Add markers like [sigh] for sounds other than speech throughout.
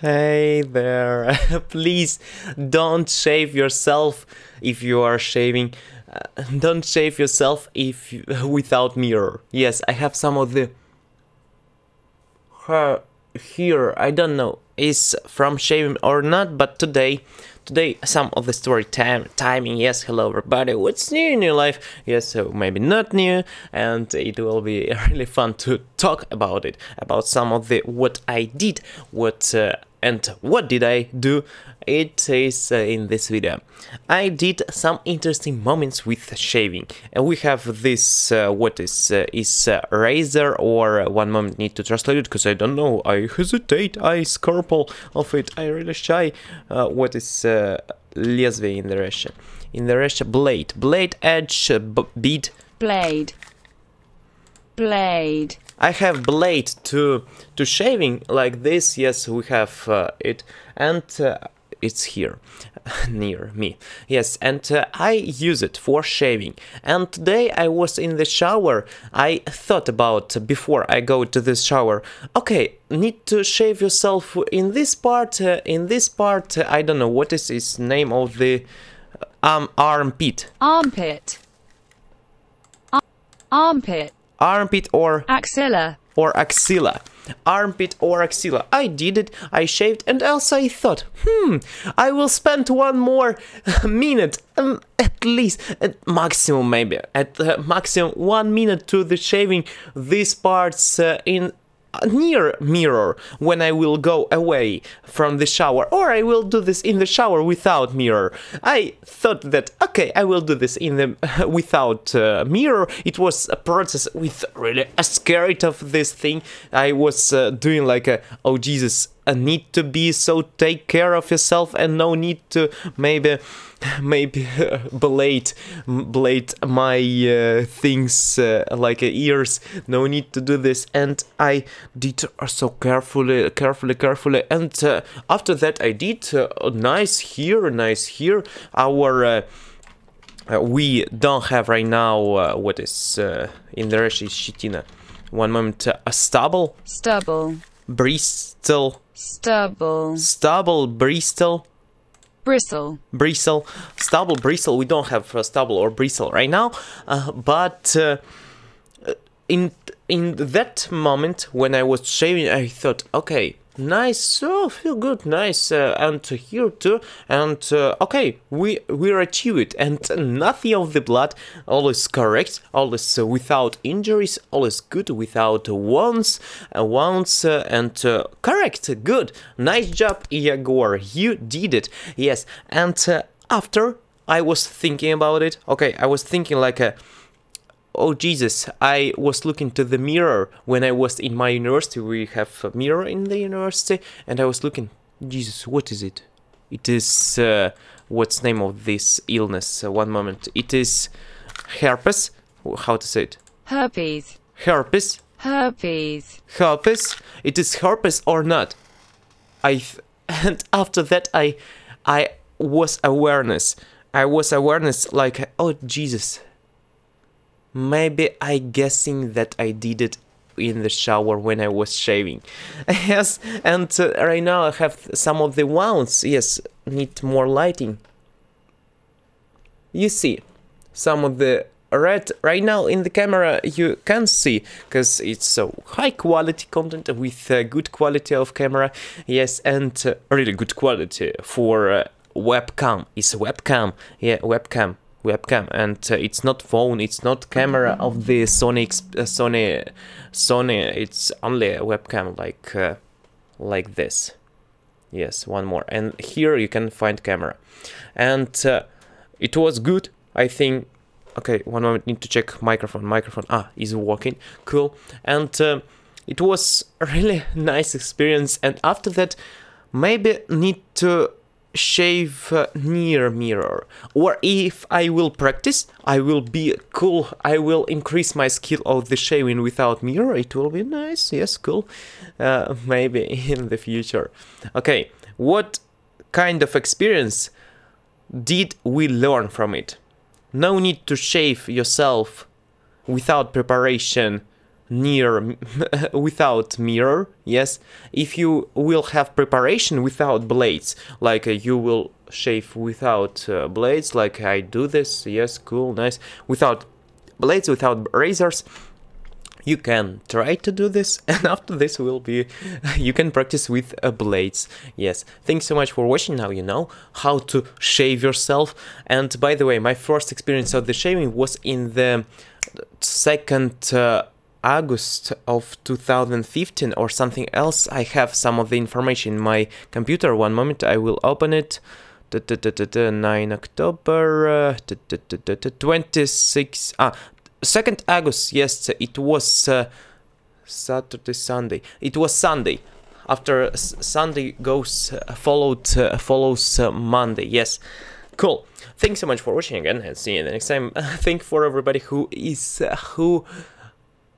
Hey there, [laughs] please don't shave yourself if you are shaving. Uh, don't shave yourself if you, [laughs] without mirror. Yes, I have some of the hair here. I don't know is from shaving or not, but today today some of the story time timing yes hello everybody what's new in your life? Yes so maybe not new and it will be [laughs] really fun to talk about it about some of the what i did what uh, and what did I do? It is uh, in this video. I did some interesting moments with shaving. And we have this, uh, what is, uh, is uh, razor or uh, one moment need to translate it because I don't know. I hesitate, I scruple of it, I really shy. Uh, what is uh, лезвие in the Russia? In the Russia, blade. Blade, edge, bead. Blade. Blade. I have blade to to shaving like this. Yes, we have uh, it, and uh, it's here [laughs] near me. Yes, and uh, I use it for shaving. And today I was in the shower. I thought about before I go to the shower. Okay, need to shave yourself in this part. Uh, in this part, I don't know what is its name of the um armpit. Armpit. Ar armpit armpit or axilla. or axilla. Armpit or axilla. I did it i shaved and also i thought hmm i will spend one more [laughs] minute um, at least at maximum maybe at uh, maximum one minute to the shaving these parts uh, in near mirror when I will go away from the shower or I will do this in the shower without mirror. I thought that okay I will do this in the [laughs] without uh, mirror. It was a process with really a scared of this thing. I was uh, doing like a oh Jesus a need to be so take care of yourself and no need to maybe [laughs] maybe [laughs] blade blade my uh, things uh, like uh, ears. No need to do this. And i did so carefully carefully carefully. And uh, after that i did uh, nice here nice here. Our uh, we don't have right now what is in the Russian shitina one moment a stubble. Stubble. Bristle Stubble. Stubble, bristle. Bristle. Bristle. Stubble, bristle. We don't have uh, stubble or bristle right now, uh, but uh, in in that moment when I was shaving, I thought, okay, nice so feel good nice uh, and here too and uh, okay we we achieve it and [laughs] nothing of the blood all is correct all is uh, without injuries all is good without wounds uh, wounds uh, and uh, correct good nice job Igor you did it yes and after I was thinking about it okay I was thinking like a oh Jesus, I was looking to the mirror when I was in my university. We have a mirror in the university, and I was looking, Jesus, what is it? It is, uh, what's name of this illness? Uh, one moment. It is herpes. How to say it? Herpes. Herpes. Herpes. Herpes. It is herpes or not? I [laughs] and after that I I was awareness. I was awareness like oh Jesus Maybe I guessing that I did it in the shower when I was shaving. [laughs] yes, and uh, right now I have some of the wounds. Yes, need more lighting. You see, some of the red right now in the camera you can see because it's so high quality content with good quality of camera yes and uh, really good quality for uh, webcam is webcam yeah webcam webcam and uh, it's not phone it's not camera of the sony uh, sony sony it's only a webcam like uh, like this. Yes one more and here you can find camera. And uh, it was good i think. Okay one moment need to check microphone microphone ah is working cool. And uh, it was really [laughs] nice experience and after that maybe need to shave near mirror. Or if I will practice I will be cool. I will increase my skill of the shaving without mirror. It will be nice. Yes cool. Uh, [laughs] maybe in the future. Okay what kind of experience did we learn from it? No need to shave yourself without preparation near [laughs] without mirror yes? If you will have preparation without blades like uh, you will shave without uh, blades like i do this yes cool nice. Without blades without razors you can try to do this [laughs] and after this will be [laughs] you can practice with uh, blades yes. Thanks so much for watching now you know how to shave yourself. And by the way my first experience of the shaving was in the second uh, August of 2015 or something else. I have some of the information in my computer. One moment, I will open it. 9 October uh, 26 ah 2nd August yes it was uh, Saturday Sunday it was Sunday after Sunday goes uh, followed follows Monday yes cool thanks so much for watching again and see you the next time [laughs] thank for everybody who is who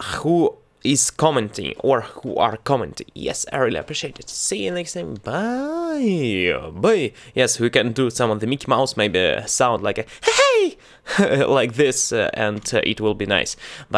who is commenting or who are commenting. Yes, I really appreciate it. See you next time. Bye. Bye. Yes, we can do some of the Mickey Mouse, maybe sound like a [laughs] hey, [laughs] like this, uh, and uh, it will be nice. Bye.